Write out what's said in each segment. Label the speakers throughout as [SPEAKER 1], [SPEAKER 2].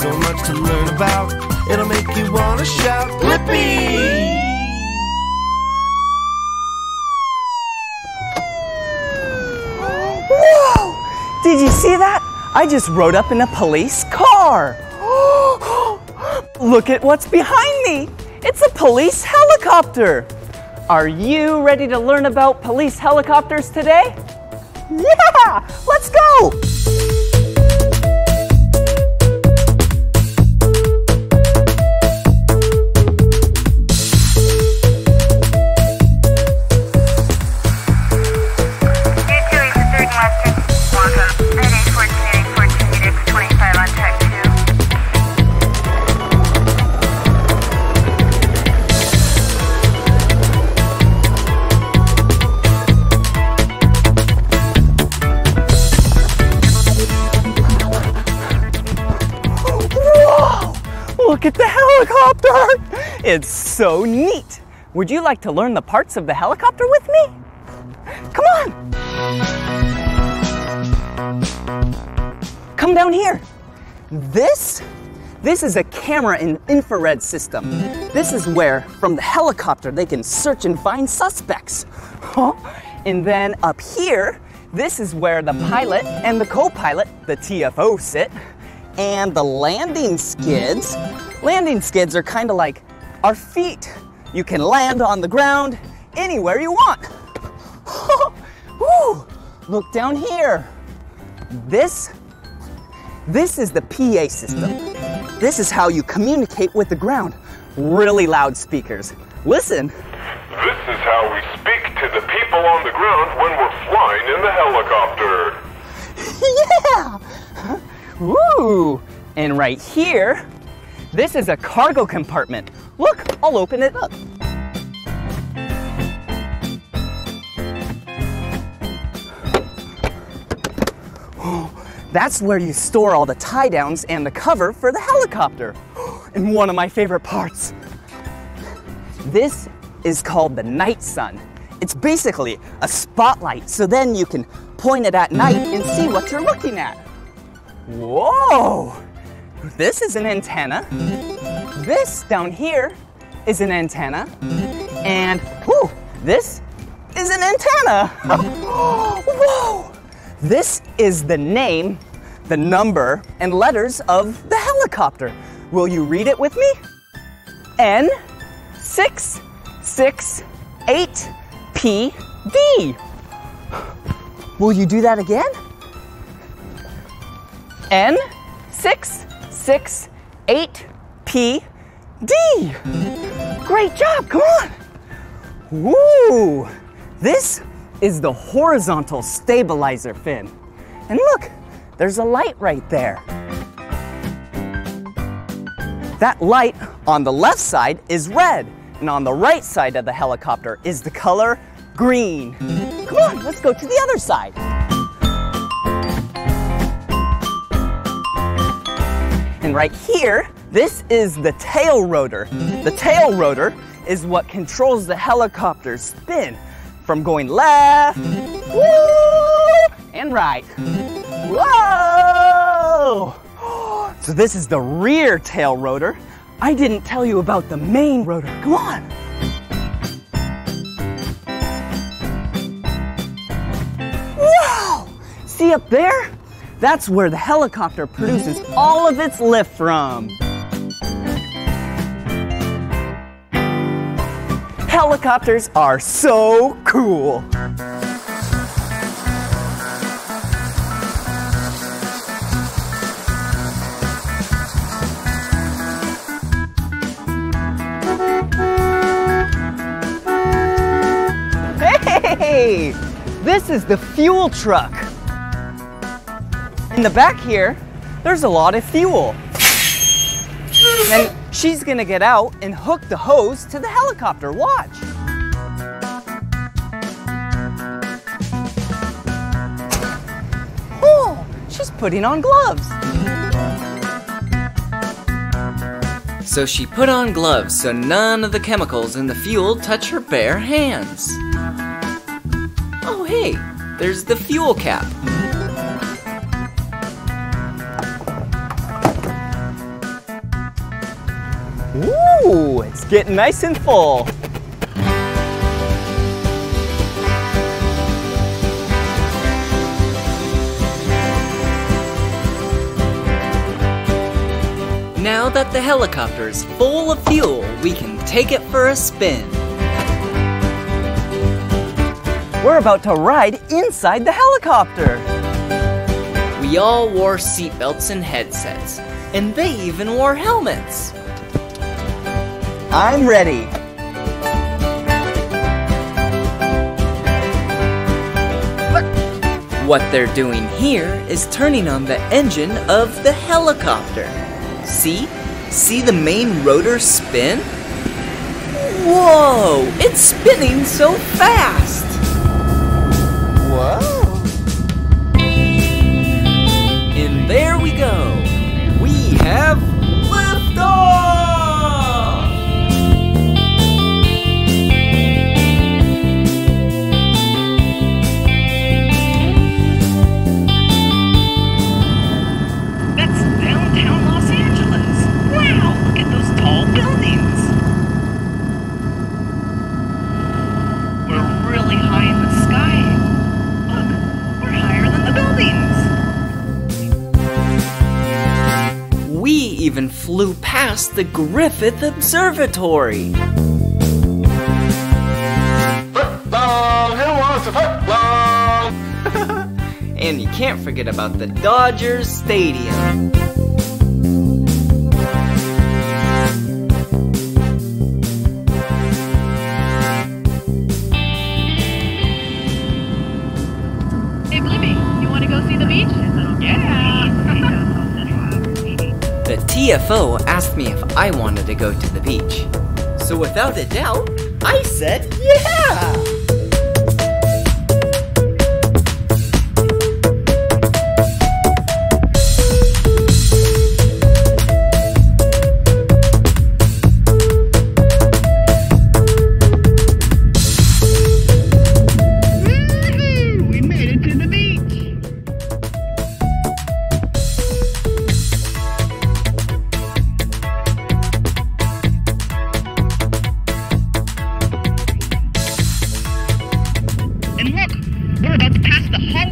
[SPEAKER 1] So much to learn about. It'll make you wanna shout, Blippi!
[SPEAKER 2] Whoa! Did you see that? I just rode up in a police car. Look at what's behind me. It's a police helicopter. Are you ready to learn about police helicopters today? Yeah, let's go. It's so neat. Would you like to learn the parts of the helicopter with me? Come on! Come down here. This, this is a camera and infrared system. This is where, from the helicopter, they can search and find suspects. Huh? And then up here, this is where the pilot and the co-pilot, the TFO, sit. And the landing skids, landing skids are kind of like our feet. You can land on the ground anywhere you want. Woo! Look down here. This, this is the PA system. This is how you communicate with the ground. Really loud speakers. Listen.
[SPEAKER 3] This is how we speak to the people on the ground when we're flying in the helicopter.
[SPEAKER 2] yeah! Woo! And right here, this is a cargo compartment. Look, I'll open it up. That's where you store all the tie downs and the cover for the helicopter. And one of my favorite parts. This is called the night sun. It's basically a spotlight, so then you can point it at night and see what you're looking at. Whoa! This is an antenna. This down here is an antenna. And whoo, this is an antenna. Whoa! This is the name, the number, and letters of the helicopter. Will you read it with me? N six six eight P D. Will you do that again? N six six eight P D. Great job, come on. Woo! This is the horizontal stabilizer fin. And look, there's a light right there. That light on the left side is red, and on the right side of the helicopter is the color green. Come on, let's go to the other side. And right here, this is the tail rotor. The tail rotor is what controls the helicopter's spin from going left and right. Whoa! So this is the rear tail rotor. I didn't tell you about the main rotor. Come on. Wow! See up there? That's where the helicopter produces all of its lift from. Helicopters are so cool. Hey, this is the fuel truck. In the back here, there's a lot of fuel. And she's gonna get out and hook the hose to the helicopter. Watch. Oh, she's putting on gloves.
[SPEAKER 4] So she put on gloves so none of the chemicals in the fuel touch her bare hands. Oh, hey, there's the fuel cap.
[SPEAKER 2] It's getting nice and full.
[SPEAKER 4] Now that the helicopter is full of fuel, we can take it for a spin.
[SPEAKER 2] We're about to ride inside the helicopter.
[SPEAKER 4] We all wore seatbelts and headsets, and they even wore helmets.
[SPEAKER 2] I'm ready.
[SPEAKER 4] What they're doing here is turning on the engine of the helicopter. See? See the main rotor spin? Whoa! It's spinning so fast! Flew past the Griffith Observatory.
[SPEAKER 3] Football! Who wants a football?
[SPEAKER 4] And you can't forget about the Dodgers Stadium.
[SPEAKER 5] Hey, Blippi, you want to go see the beach? Yeah.
[SPEAKER 4] TFO asked me if I wanted to go to the beach. So without a doubt, I said yeah!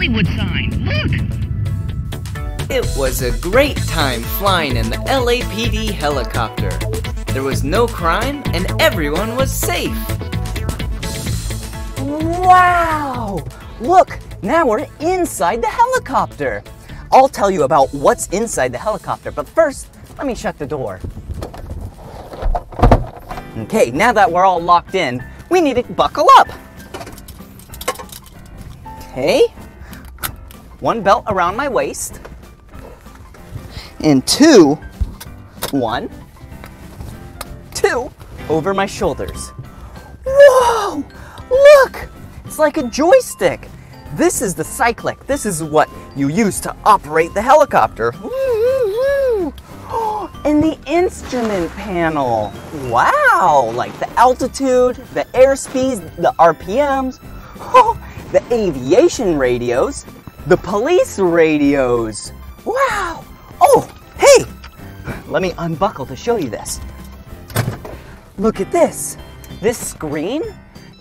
[SPEAKER 5] Hollywood sign. Look.
[SPEAKER 4] It was a great time flying in the LAPD helicopter. There was no crime and everyone was safe.
[SPEAKER 2] Wow! Look, now we're inside the helicopter. I'll tell you about what's inside the helicopter, but first, let me shut the door. Okay, now that we're all locked in, we need to buckle up. Okay, one belt around my waist, and two, one, two over my shoulders. Whoa! Look! It's like a joystick. This is the cyclic. This is what you use to operate the helicopter. And the instrument panel. Wow! Like the altitude, the airspeed, the RPMs, the aviation radios, the police radios. Wow! Oh, hey! Let me unbuckle to show you this. Look at this. This screen,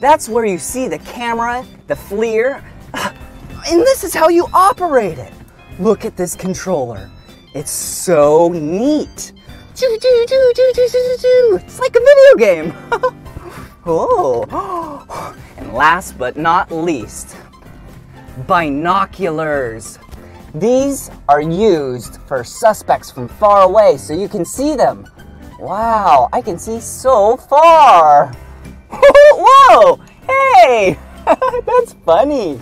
[SPEAKER 2] that's where you see the camera, the FLIR, and this is how you operate it. Look at this controller. It's so neat. It's like a video game. oh. And last but not least, binoculars. These are used for suspects from far away so you can see them. Wow, I can see so far. Whoa, hey, that's funny.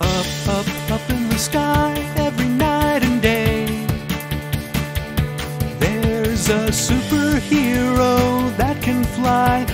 [SPEAKER 1] Up, up, up in the sky every night and day. There's a superhero that can fly,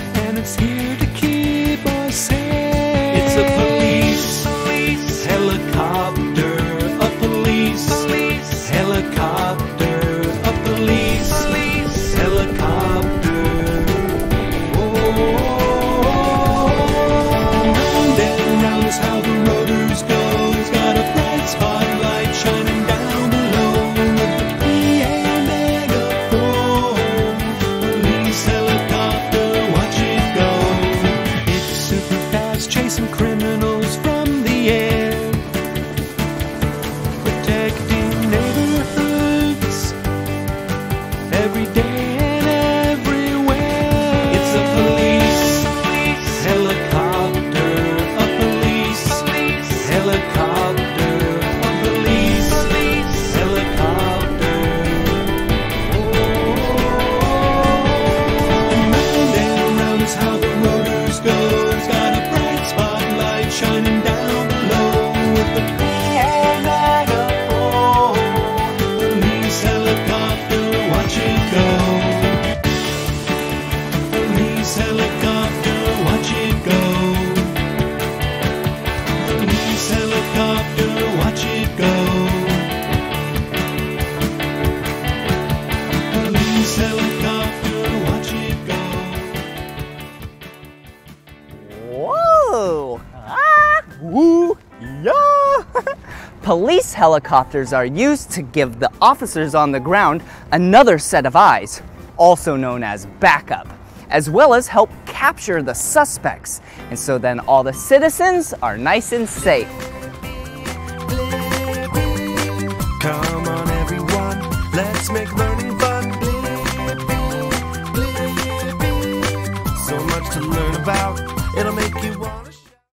[SPEAKER 2] Police helicopters are used to give the officers on the ground another set of eyes, also known as backup, as well as help capture the suspects. And so then all the citizens are nice and safe.
[SPEAKER 3] Come on, everyone, let's make learning fun. So much to learn about, it'll make you want.